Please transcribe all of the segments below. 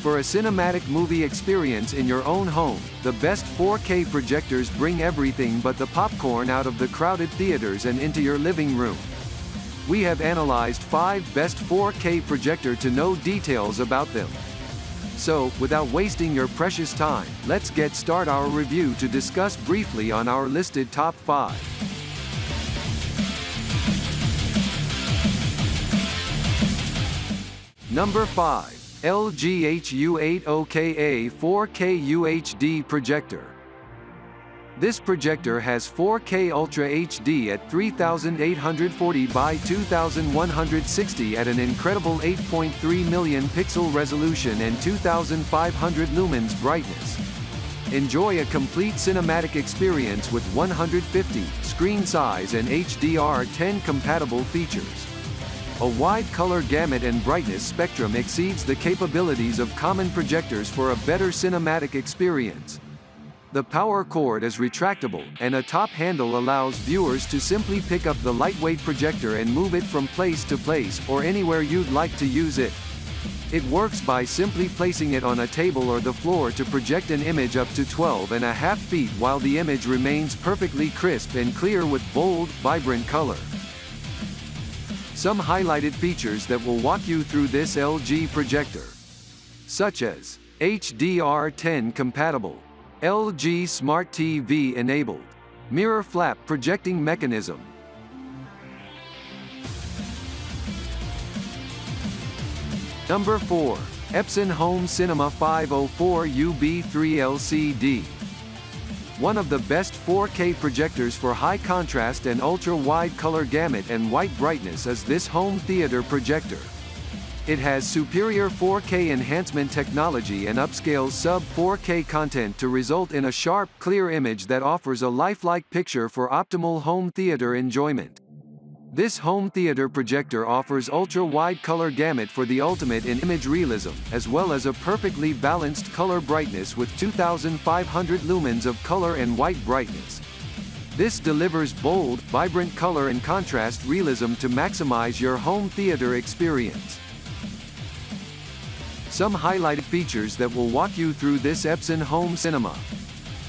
For a cinematic movie experience in your own home, the best 4K projectors bring everything but the popcorn out of the crowded theaters and into your living room. We have analyzed 5 best 4K projector to know details about them. So, without wasting your precious time, let's get start our review to discuss briefly on our listed top 5. Number 5. LG HU80KA 4K UHD projector. This projector has 4K Ultra HD at 3840 by 2160 at an incredible 8.3 million pixel resolution and 2500 lumens brightness. Enjoy a complete cinematic experience with 150 screen size and HDR10 compatible features. A wide color gamut and brightness spectrum exceeds the capabilities of common projectors for a better cinematic experience. The power cord is retractable, and a top handle allows viewers to simply pick up the lightweight projector and move it from place to place or anywhere you'd like to use it. It works by simply placing it on a table or the floor to project an image up to 12 and a half feet while the image remains perfectly crisp and clear with bold, vibrant color. Some highlighted features that will walk you through this LG projector. Such as HDR10 compatible, LG Smart TV enabled, mirror flap projecting mechanism, Number 4. Epson Home Cinema 504 UB3 LCD one of the best 4K projectors for high contrast and ultra-wide color gamut and white brightness is this home theater projector. It has superior 4K enhancement technology and upscales sub-4K content to result in a sharp, clear image that offers a lifelike picture for optimal home theater enjoyment. This home theater projector offers ultra-wide color gamut for the ultimate in image realism, as well as a perfectly balanced color brightness with 2500 lumens of color and white brightness. This delivers bold, vibrant color and contrast realism to maximize your home theater experience. Some highlighted features that will walk you through this Epson home cinema,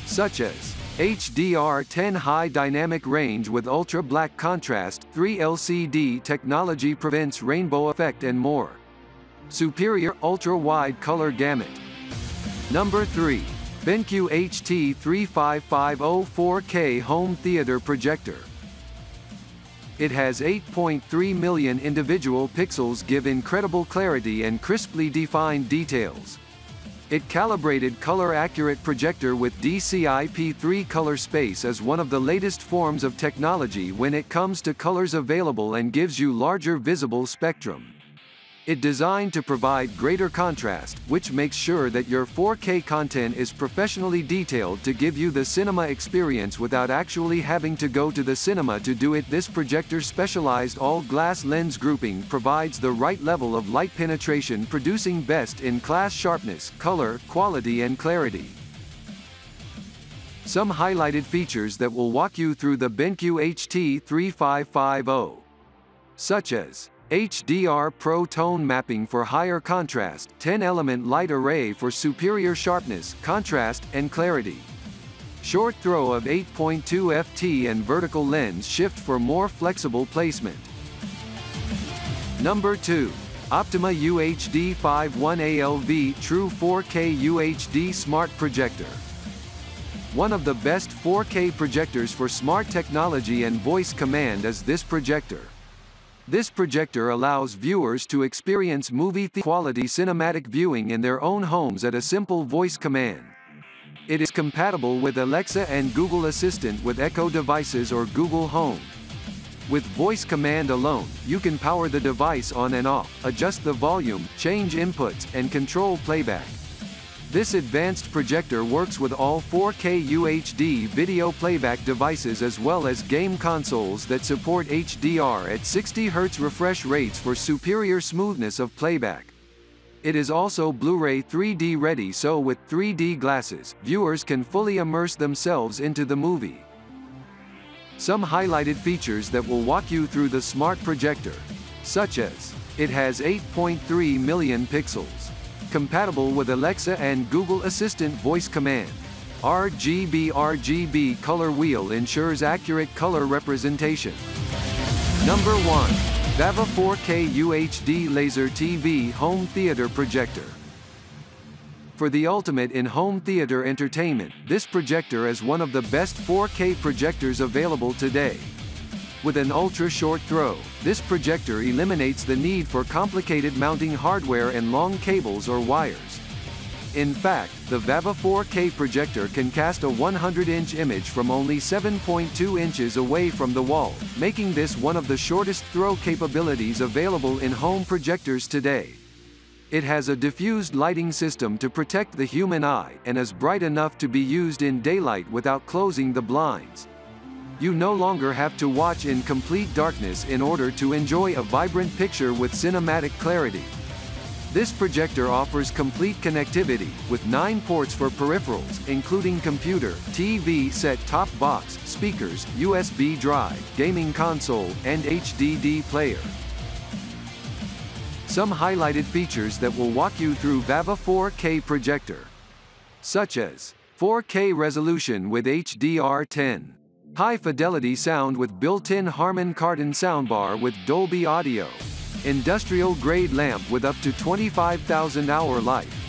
such as HDR10 High Dynamic Range with Ultra Black Contrast, 3 LCD technology prevents rainbow effect and more. Superior Ultra Wide Color Gamut. Number 3. BenQ HT3550 4K Home Theater Projector. It has 8.3 million individual pixels give incredible clarity and crisply defined details. It calibrated color-accurate projector with DCI-P3 color space as one of the latest forms of technology when it comes to colors available and gives you larger visible spectrum. It designed to provide greater contrast, which makes sure that your 4K content is professionally detailed to give you the cinema experience without actually having to go to the cinema to do it. This projector's specialized all-glass lens grouping provides the right level of light penetration producing best-in-class sharpness, color, quality and clarity. Some highlighted features that will walk you through the BenQ HT3550. Such as HDR Pro tone mapping for higher contrast, 10-element light array for superior sharpness, contrast, and clarity. Short throw of 8.2 ft and vertical lens shift for more flexible placement. Number 2. Optoma UHD 51ALV True 4K UHD Smart Projector. One of the best 4K projectors for smart technology and voice command is this projector. This projector allows viewers to experience movie-quality cinematic viewing in their own homes at a simple voice command. It is compatible with Alexa and Google Assistant with Echo devices or Google Home. With voice command alone, you can power the device on and off, adjust the volume, change inputs, and control playback. This advanced projector works with all 4K UHD video playback devices as well as game consoles that support HDR at 60 Hz refresh rates for superior smoothness of playback. It is also Blu-ray 3D ready so with 3D glasses, viewers can fully immerse themselves into the movie. Some highlighted features that will walk you through the smart projector, such as, it has 8.3 million pixels, Compatible with Alexa and Google Assistant voice command. RGB RGB color wheel ensures accurate color representation. Number 1. VAVA 4K UHD Laser TV Home Theater Projector. For the ultimate in home theater entertainment, this projector is one of the best 4K projectors available today. With an ultra-short throw, this projector eliminates the need for complicated mounting hardware and long cables or wires. In fact, the VAVA 4K projector can cast a 100-inch image from only 7.2 inches away from the wall, making this one of the shortest throw capabilities available in home projectors today. It has a diffused lighting system to protect the human eye and is bright enough to be used in daylight without closing the blinds. You no longer have to watch in complete darkness in order to enjoy a vibrant picture with cinematic clarity. This projector offers complete connectivity, with nine ports for peripherals, including computer, TV set-top box, speakers, USB drive, gaming console, and HDD player. Some highlighted features that will walk you through VAVA 4K projector. Such as 4K resolution with HDR10, High-fidelity sound with built-in Harman Kardon soundbar with Dolby Audio. Industrial-grade lamp with up to 25,000 hour life.